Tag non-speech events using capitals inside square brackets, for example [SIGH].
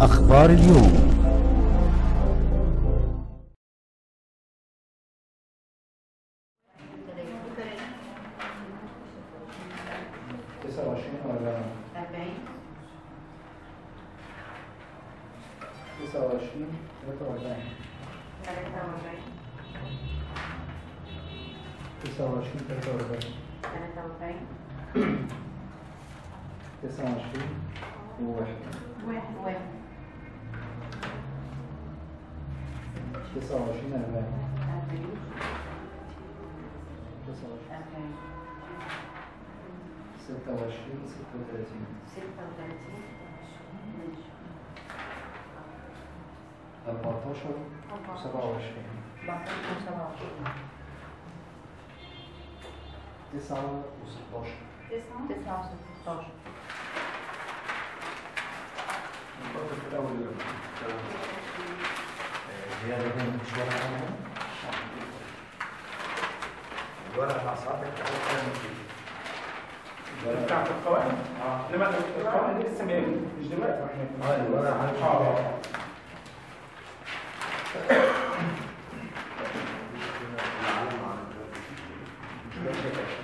أخبار اليوم. تسعة وعشرين أربعين. تسعة وعشرين ثلاثة وأربعين ثلاثة وأربعين تسعة وعشرين ثلاثة وأربعين ثلاثة وأربعين تسعة وعشرين وواحد واحد واحد تسعة وعشرين أربعين أربعين تسعة وعشرين أربعين ستة وعشرين ستة وثلاثين ستة وثلاثين ماشي أربعتاشر زيادة بين مش ورقة عنهم. الورقة مع صاحبك تحول كام كيلو بتاعت القوائم؟ آه. لما القوائم لسه جايين مش دلوقتي إحنا آه. الورقة آه. آه. [CLEARS THROAT] [CLEARS THROAT] Thank you.